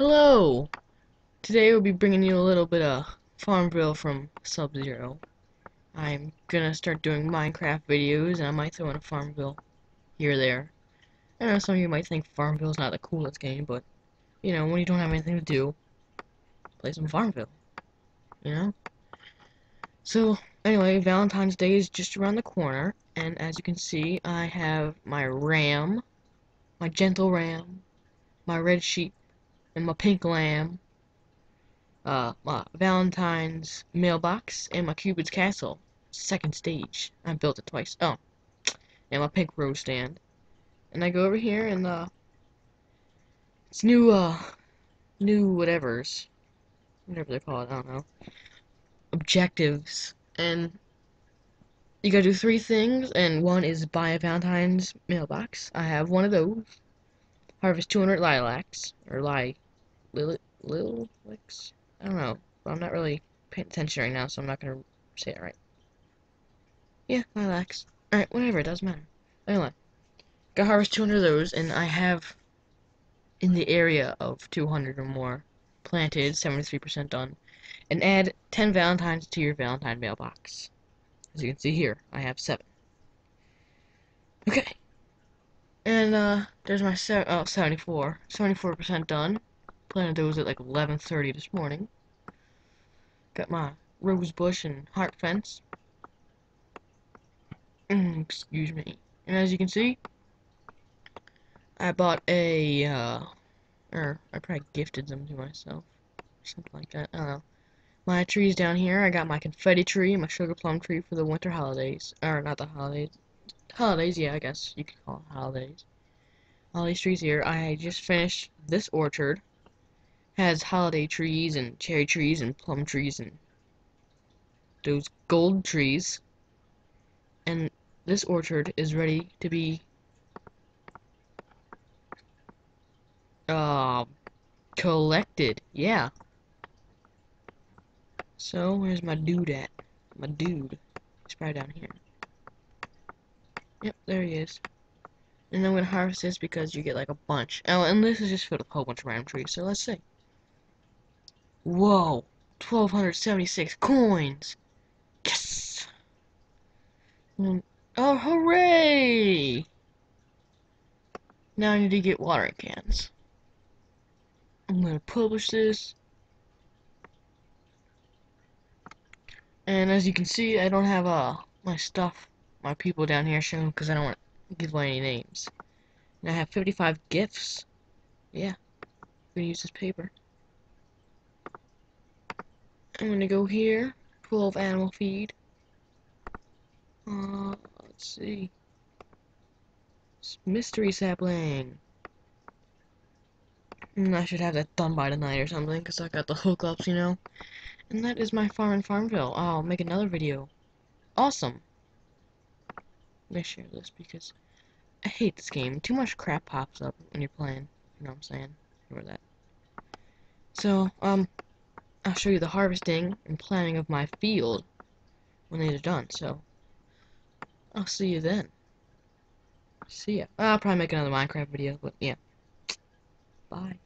Hello! Today we'll be bringing you a little bit of Farmville from Sub-Zero. I'm gonna start doing Minecraft videos, and I might throw in a Farmville here or there. I know some of you might think Farmville's not the coolest game, but, you know, when you don't have anything to do, play some Farmville. You know? So, anyway, Valentine's Day is just around the corner, and as you can see, I have my ram, my gentle ram, my red sheep, and my pink lamb, uh, my Valentine's mailbox, and my Cupid's castle, second stage. I built it twice. Oh, and my pink rose stand. And I go over here and uh, it's new uh, new whatever's, whatever they call it. I don't know. Objectives, and you gotta do three things, and one is buy a Valentine's mailbox. I have one of those. Harvest 200 lilacs, or li, lil, lilacs? I don't know, but I'm not really paying attention right now, so I'm not gonna say it right. Yeah, lilacs. Alright, whatever, it doesn't matter. Anyway, got harvest 200 of those, and I have in the area of 200 or more planted, 73% done, and add 10 valentines to your valentine mailbox. As you can see here, I have 7. Okay, and, uh, there's my se oh, 74. 74% done. Planted those at like 11.30 this morning. Got my rose bush and heart fence. Mm, excuse me. And as you can see, I bought a, uh, or I probably gifted them to myself. Something like that. I don't know. My trees down here, I got my confetti tree and my sugar plum tree for the winter holidays. Or, not the holidays, holidays, yeah, I guess you could call it holidays. All these trees here. I just finished this orchard. Has holiday trees and cherry trees and plum trees and those gold trees. And this orchard is ready to be uh, collected. Yeah. So, where's my dude at? My dude. He's probably down here. Yep, there he is. And I'm gonna harvest this because you get like a bunch. Oh, and this is just with a whole bunch of random trees, so let's see. Whoa! 1276 coins! Yes! Oh, hooray! Now I need to get watering cans. I'm gonna publish this. And as you can see, I don't have uh, my stuff, my people down here shown because I don't want to give away any names. And I have 55 gifts. Yeah. I'm gonna use this paper. I'm gonna go here. 12 animal feed. Uh, let's see. Mystery sapling. And I should have that done by tonight or something, because I got the hookups, you know. And that is my farm in Farmville. I'll make another video. Awesome. Me share this because I hate this game. Too much crap pops up when you're playing. You know what I'm saying? Remember that. So, um, I'll show you the harvesting and planting of my field when they're done. So, I'll see you then. See ya. I'll probably make another Minecraft video, but yeah. Bye.